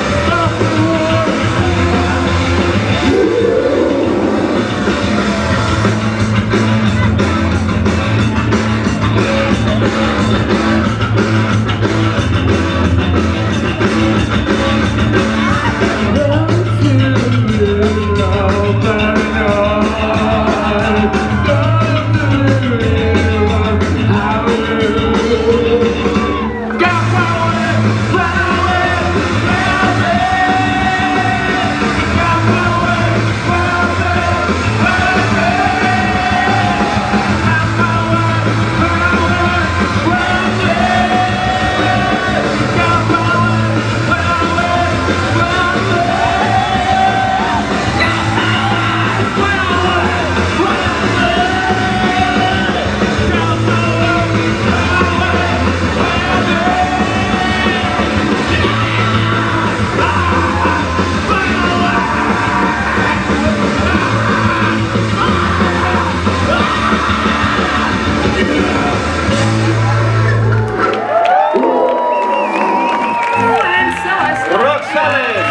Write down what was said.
stop González.